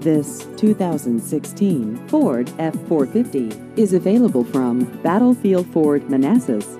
This 2016 Ford F-450 is available from Battlefield Ford Manassas.